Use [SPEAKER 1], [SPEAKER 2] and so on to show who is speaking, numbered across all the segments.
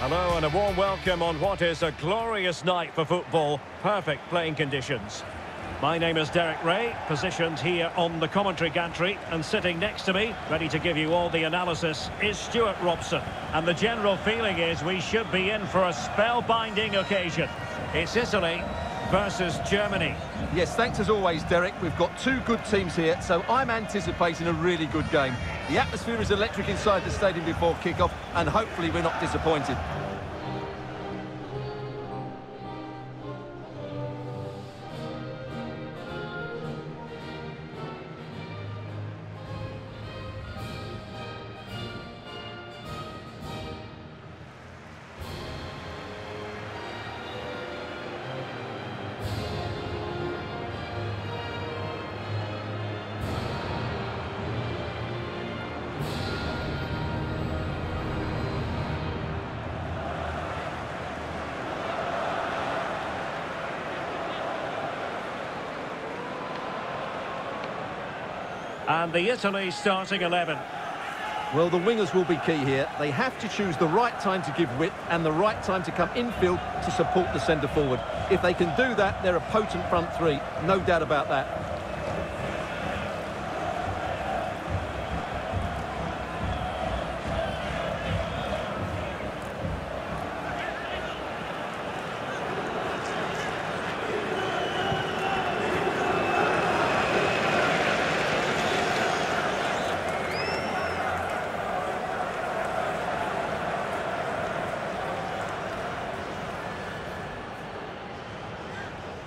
[SPEAKER 1] Hello and a warm welcome on what is a glorious night for football. Perfect playing conditions. My name is Derek Ray, positioned here on the commentary gantry, and sitting next to me, ready to give you all the analysis, is Stuart Robson. And the general feeling is we should be in for a spellbinding occasion. It's Italy versus Germany.
[SPEAKER 2] Yes, thanks as always, Derek. We've got two good teams here, so I'm anticipating a really good game. The atmosphere is electric inside the stadium before kick-off, and hopefully we're not disappointed.
[SPEAKER 1] And the Italy starting 11.
[SPEAKER 2] Well, the wingers will be key here. They have to choose the right time to give width and the right time to come infield to support the centre forward. If they can do that, they're a potent front three. No doubt about that.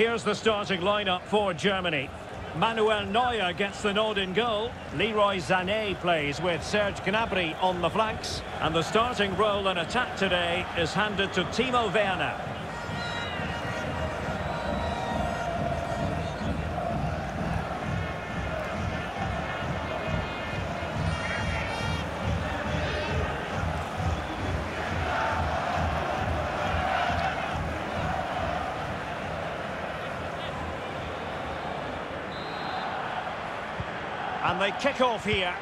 [SPEAKER 1] Here's the starting lineup for Germany. Manuel Neuer gets the nod in goal. Leroy Sané plays with Serge Gnabry on the flanks. And the starting role in attack today is handed to Timo Werner. They kick off here.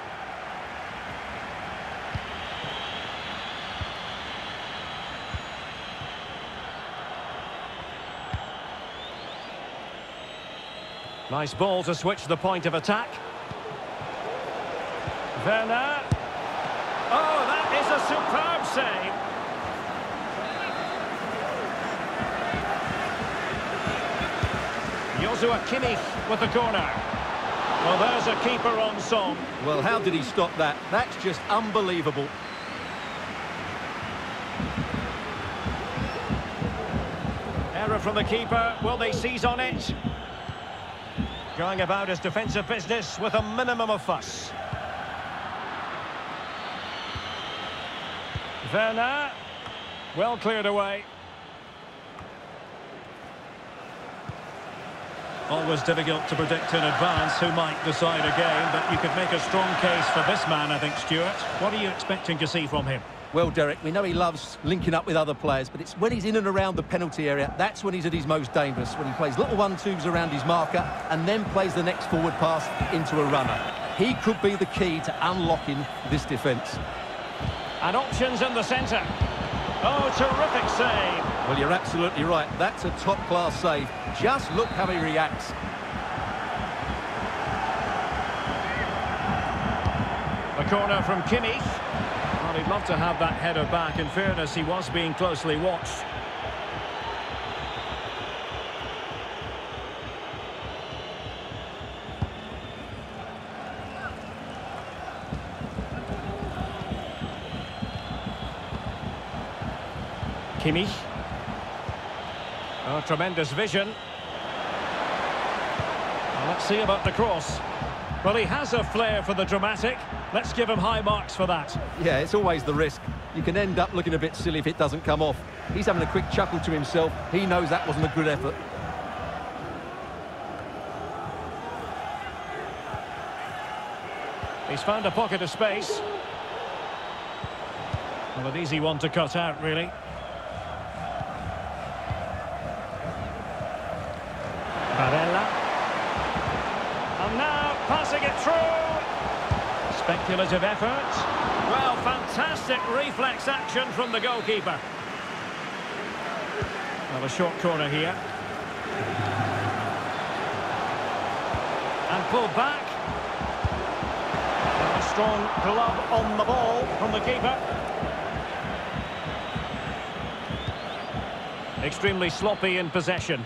[SPEAKER 1] Nice ball to switch the point of attack. Werner. Oh, that is a superb save. Joshua Kimmich with the corner. Well, there's a keeper on song.
[SPEAKER 2] Well, how did he stop that? That's just unbelievable.
[SPEAKER 1] Error from the keeper. Will they seize on it? Going about his defensive business with a minimum of fuss. Werner. Well cleared away. Always difficult to predict in advance who might decide a game, but you could make a strong case for this man, I think, Stuart. What are you expecting to see from him?
[SPEAKER 2] Well, Derek, we know he loves linking up with other players, but it's when he's in and around the penalty area, that's when he's at his most dangerous, when he plays little one-twos around his marker and then plays the next forward pass into a runner. He could be the key to unlocking this defence.
[SPEAKER 1] And options in the centre. Oh, terrific save.
[SPEAKER 2] Well, you're absolutely right. That's a top-class save. Just look how he reacts.
[SPEAKER 1] A corner from Kimmich. Well, he'd love to have that header back. In fairness, he was being closely watched. Kimmich. Tremendous vision. Well, let's see about the cross. Well, he has a flair for the dramatic. Let's give him high marks for that.
[SPEAKER 2] Yeah, it's always the risk. You can end up looking a bit silly if it doesn't come off. He's having a quick chuckle to himself. He knows that wasn't a good effort.
[SPEAKER 1] He's found a pocket of space. Well, an easy one to cut out, really. Barella. And now passing it through. Speculative effort. Well, fantastic. Reflex action from the goalkeeper. Well, a short corner here. And pulled back. And a strong glove on the ball from the keeper. Extremely sloppy in possession.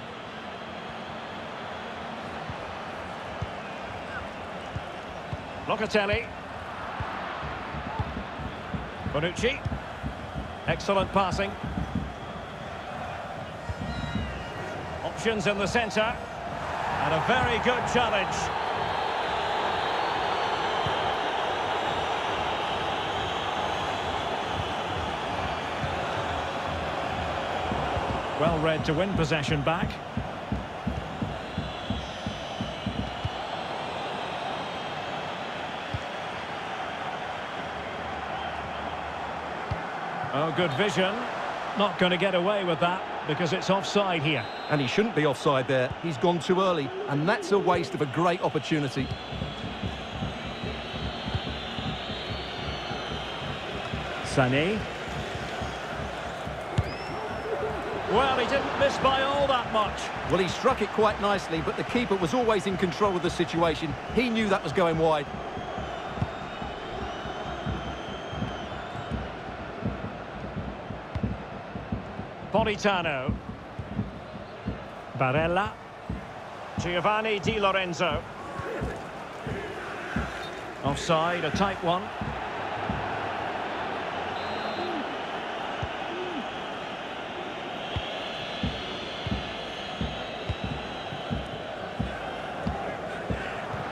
[SPEAKER 1] Locatelli. Bonucci. Excellent passing. Options in the centre. And a very good challenge. Well read to win possession back. Oh, good vision. Not going to get away with that because it's offside here.
[SPEAKER 2] And he shouldn't be offside there. He's gone too early, and that's a waste of a great opportunity.
[SPEAKER 1] Sané. Well, he didn't miss by all that much.
[SPEAKER 2] Well, he struck it quite nicely, but the keeper was always in control of the situation. He knew that was going wide.
[SPEAKER 1] Politano. Barella. Giovanni Di Lorenzo. Offside, a tight one.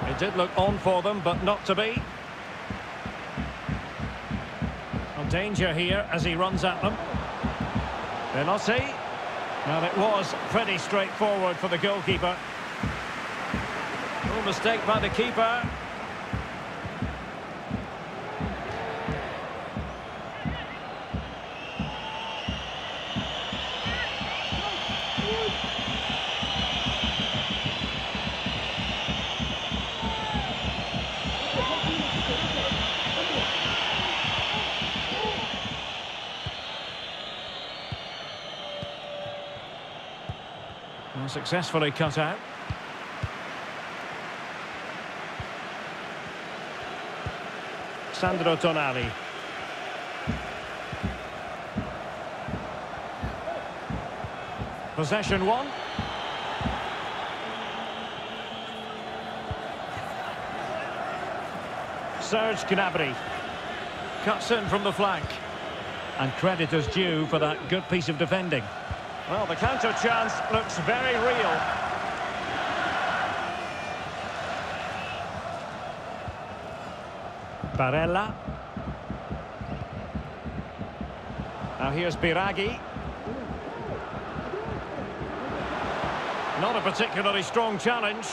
[SPEAKER 1] It did look on for them, but not to be. Well, danger here as he runs at them. Belotti. Well, it was pretty straightforward for the goalkeeper. No mistake by the keeper. Successfully cut out. Sandro Tonali. Possession one. Serge Gnabry. Cuts in from the flank. And credit is due for that good piece of defending. Well, the counter chance looks very real. Barella. Now here's Biraghi. Not a particularly strong challenge.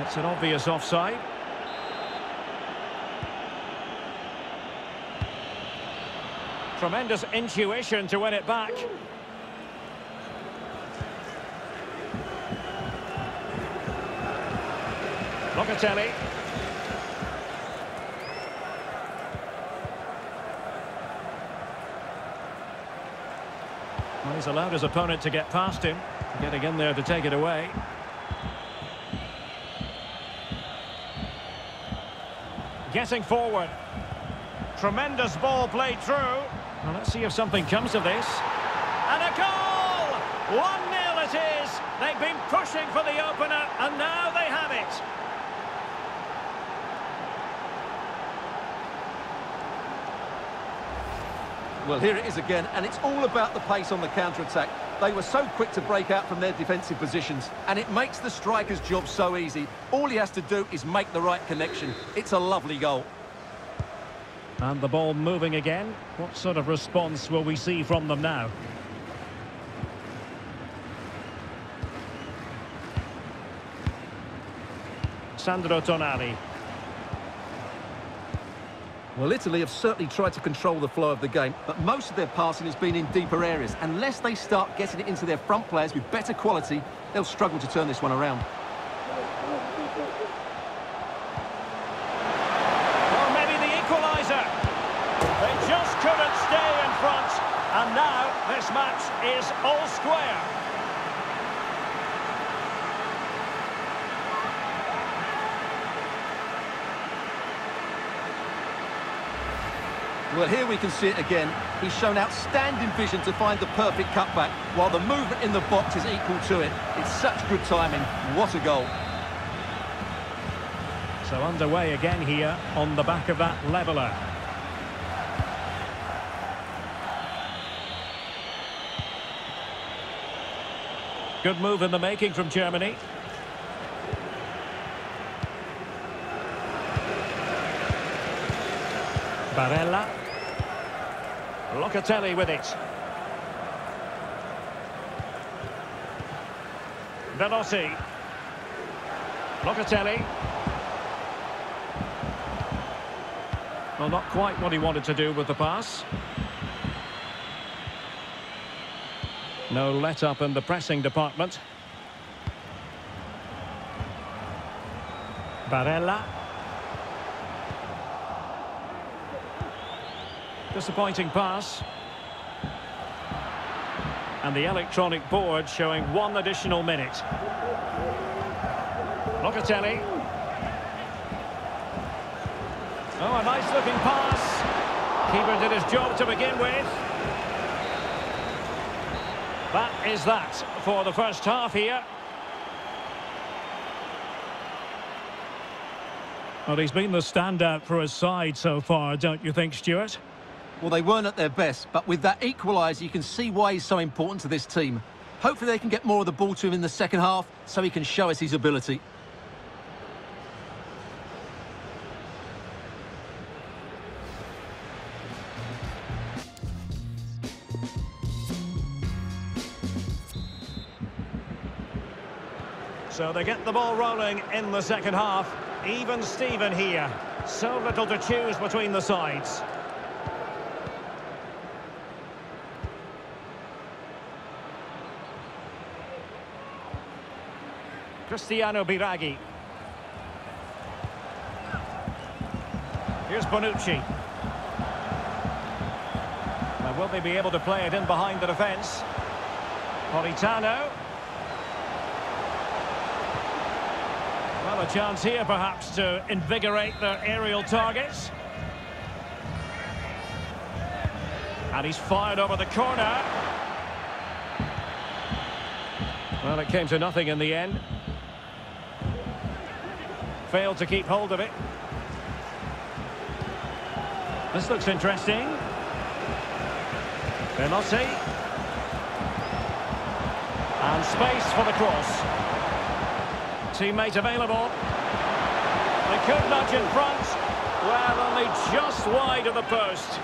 [SPEAKER 1] It's an obvious offside. Tremendous intuition to win it back. Locatelli. Well, he's allowed his opponent to get past him. Getting in there to take it away. Getting forward. Tremendous ball played through. Well, let's see if something comes of this. And a goal! 1-0 it is. They've been pushing for the opener, and now they have it.
[SPEAKER 2] Well, here it is again, and it's all about the pace on the counter-attack. They were so quick to break out from their defensive positions, and it makes the striker's job so easy. All he has to do is make the right connection. It's a lovely goal.
[SPEAKER 1] And the ball moving again. What sort of response will we see from them now? Sandro Tonali.
[SPEAKER 2] Well, Italy have certainly tried to control the flow of the game, but most of their passing has been in deeper areas. Unless they start getting it into their front players with better quality, they'll struggle to turn this one around.
[SPEAKER 1] They just couldn't stay in front. And now this match is all square.
[SPEAKER 2] Well, here we can see it again. He's shown outstanding vision to find the perfect cutback, while the movement in the box is equal to it. It's such good timing. What a goal.
[SPEAKER 1] So underway again here on the back of that leveller. Good move in the making from Germany. Barella. Locatelli with it. Velosi. Locatelli. Well, not quite what he wanted to do with the pass. No let-up in the pressing department. Barella. Disappointing pass. And the electronic board showing one additional minute. Locatelli. Oh, a nice looking pass. Keeper did his job to begin with. That is that for the first half here. Well, he's been the standout for his side so far, don't you think, Stuart?
[SPEAKER 2] Well, they weren't at their best, but with that equaliser, you can see why he's so important to this team. Hopefully they can get more of the ball to him in the second half so he can show us his ability.
[SPEAKER 1] So they get the ball rolling in the second half. Even Steven here. So little to choose between the sides. Cristiano Biraghi. Here's Bonucci. Now, will they be able to play it in behind the defence? Politano. Well, a chance here, perhaps, to invigorate their aerial targets. And he's fired over the corner. Well, it came to nothing in the end. Failed to keep hold of it. This looks interesting. Velosi. And space for the cross. Teammate available. They could nudge in front. Well, only just wide of the post.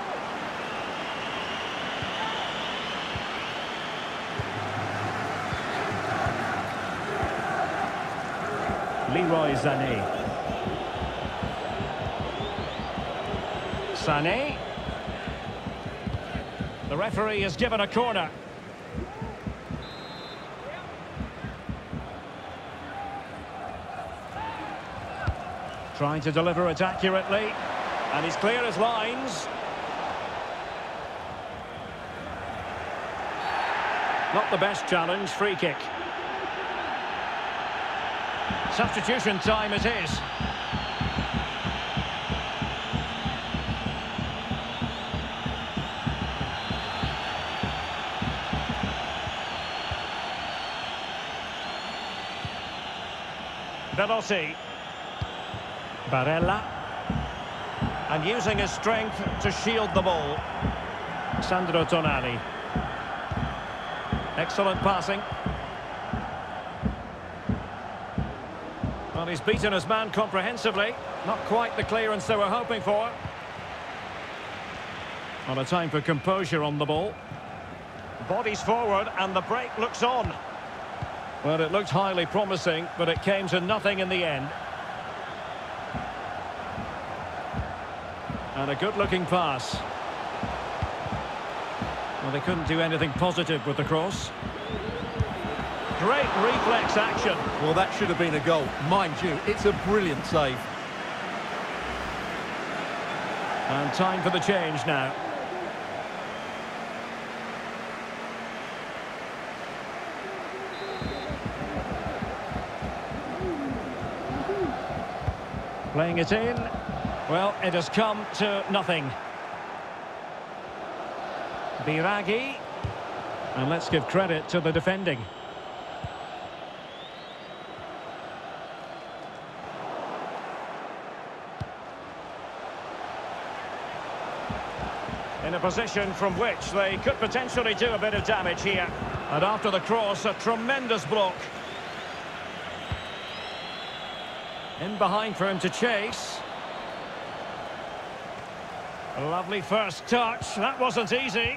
[SPEAKER 1] Leroy Sané. Sané. The referee has given a corner. Trying to deliver it accurately. And he's clear as lines. Not the best challenge, free kick. Substitution time it is. Velosi. Barella. And using his strength to shield the ball. Sandro Tonali. Excellent passing. He's beaten his man comprehensively. Not quite the clearance they were hoping for. Well, a time for composure on the ball. Bodies forward and the break looks on. Well, it looked highly promising, but it came to nothing in the end. And a good-looking pass. Well, they couldn't do anything positive with the cross. Great reflex action.
[SPEAKER 2] Well, that should have been a goal. Mind you, it's a brilliant save.
[SPEAKER 1] And time for the change now. Playing it in. Well, it has come to nothing. Biraghi. And let's give credit to the defending. In a position from which they could potentially do a bit of damage here. And after the cross, a tremendous block. In behind for him to chase. A lovely first touch. That wasn't easy.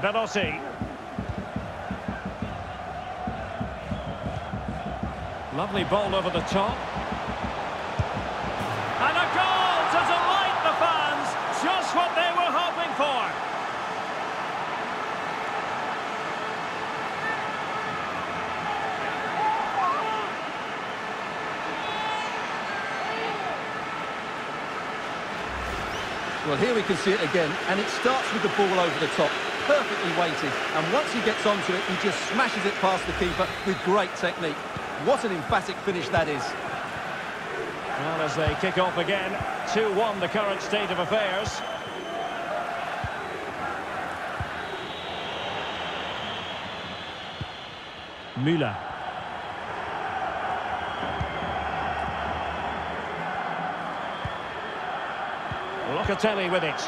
[SPEAKER 1] Belotti. Lovely ball over the top. And a goal to delight the fans. Just what they were hoping for.
[SPEAKER 2] Well, here we can see it again, and it starts with the ball over the top, perfectly weighted, and once he gets onto it, he just smashes it past the keeper with great technique. What an emphatic finish that is.
[SPEAKER 1] Well, as they kick off again, 2-1 the current state of affairs. Müller. Locatelli with it.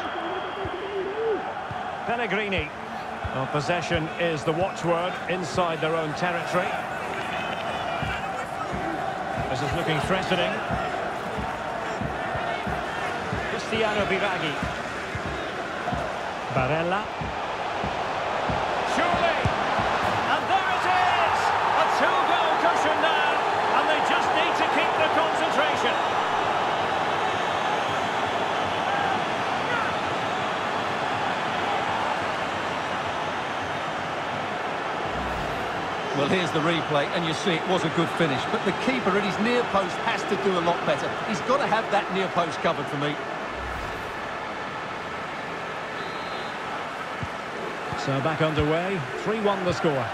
[SPEAKER 1] Pellegrini. Well, possession is the watchword inside their own territory. This is looking threatening. Cristiano Biraghi. Barella.
[SPEAKER 2] Here's the replay, and you see it was a good finish, but the keeper at his near post has to do a lot better. He's got to have that near post covered for me.
[SPEAKER 1] So back underway, 3-1 the score.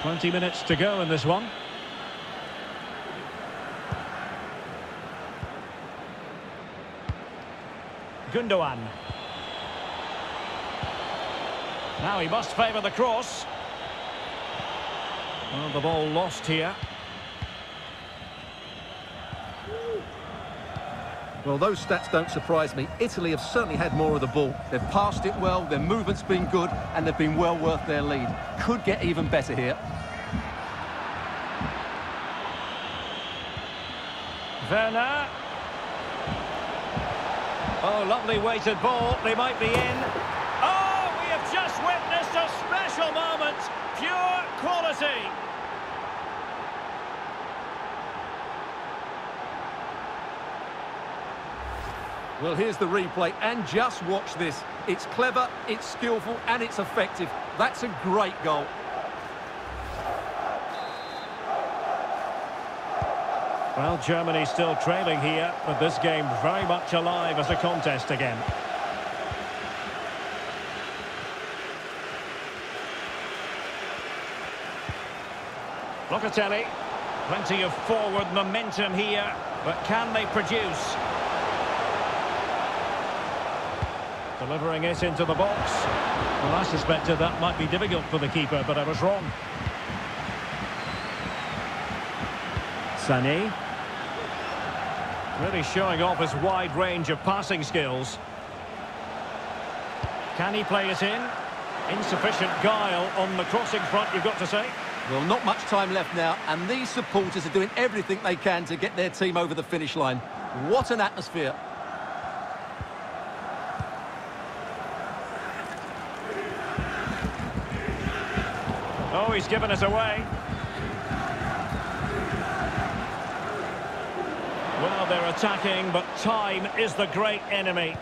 [SPEAKER 1] 20 minutes to go in this one. Gundogan. Now he must favour the cross. Well, the ball lost here.
[SPEAKER 2] Well, those stats don't surprise me. Italy have certainly had more of the ball. They've passed it well, their movement's been good, and they've been well worth their lead. Could get even better here.
[SPEAKER 1] Werner. Oh, lovely weighted ball. They might be in. Oh, we have just witnessed a special moment. Pure quality.
[SPEAKER 2] Well, here's the replay, and just watch this. It's clever, it's skillful, and it's effective. That's a great goal.
[SPEAKER 1] Well, Germany still trailing here, but this game very much alive as a contest again. Locatelli, plenty of forward momentum here, but can they produce? Delivering it into the box. Well, I suspected that might be difficult for the keeper, but I was wrong. Sané. Really showing off his wide range of passing skills. Can he play it in? Insufficient guile on the crossing front, you've got to say.
[SPEAKER 2] Well, not much time left now, and these supporters are doing everything they can to get their team over the finish line. What an atmosphere.
[SPEAKER 1] He's given it away. Well, they're attacking, but time is the great enemy.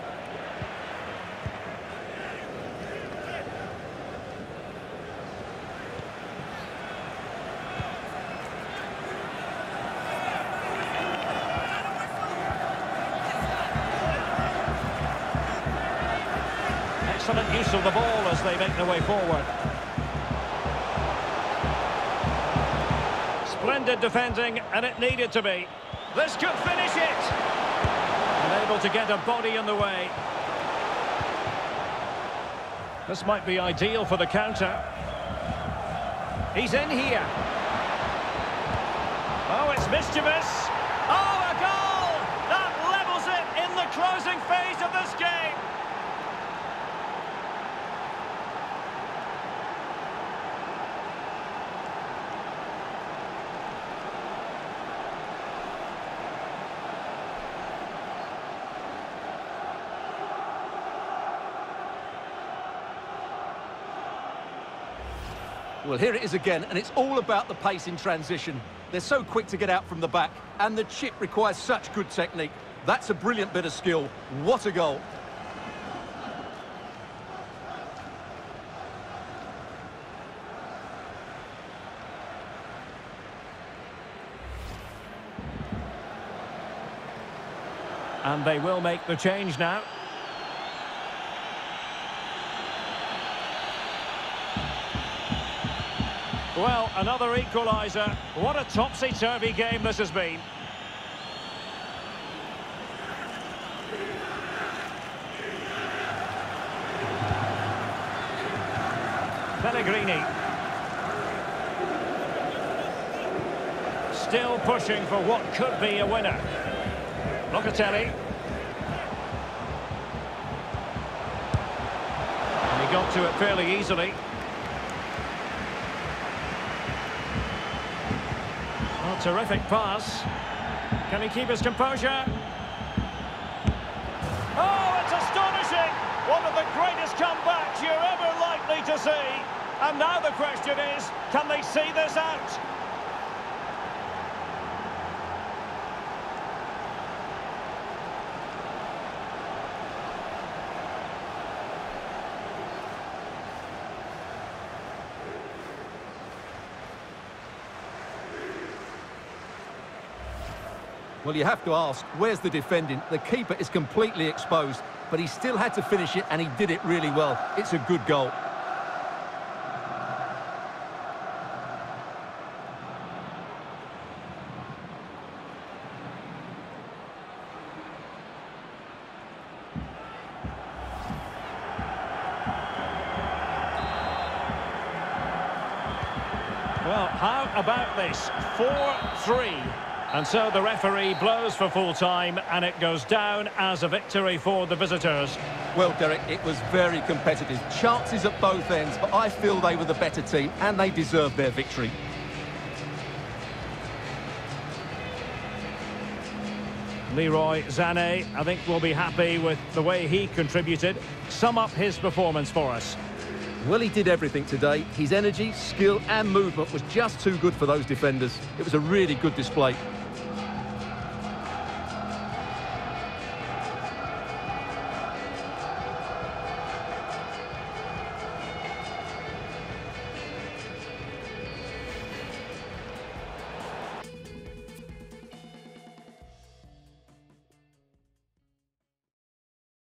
[SPEAKER 1] Excellent use of the ball as they make their way forward. Splendid defending, and it needed to be. This could finish it! Unable to get a body in the way. This might be ideal for the counter. He's in here. Oh, it's mischievous. Oh, a goal! That levels it in the closing phase of this game.
[SPEAKER 2] Well, here it is again, and it's all about the pace in transition. They're so quick to get out from the back, and the chip requires such good technique. That's a brilliant bit of skill. What a goal.
[SPEAKER 1] And they will make the change now. Well, another equaliser. What a topsy-turvy game this has been. Pellegrini. Still pushing for what could be a winner. Locatelli. And he got to it fairly easily. Terrific pass. Can he keep his composure? Oh, it's astonishing! One of the greatest comebacks you're ever likely to see. And now the question is, can they see this out?
[SPEAKER 2] Well, you have to ask, where's the defending? The keeper is completely exposed, but he still had to finish it, and he did it really well. It's a good goal.
[SPEAKER 1] Well, how about this? 4-3. And so the referee blows for full time and it goes down as a victory for the visitors.
[SPEAKER 2] Well, Derek, it was very competitive. Chances at both ends, but I feel they were the better team and they deserved their victory.
[SPEAKER 1] Leroy Sané, I think, will be happy with the way he contributed. Sum up his performance for us.
[SPEAKER 2] Well, he did everything today. His energy, skill and movement was just too good for those defenders. It was a really good display.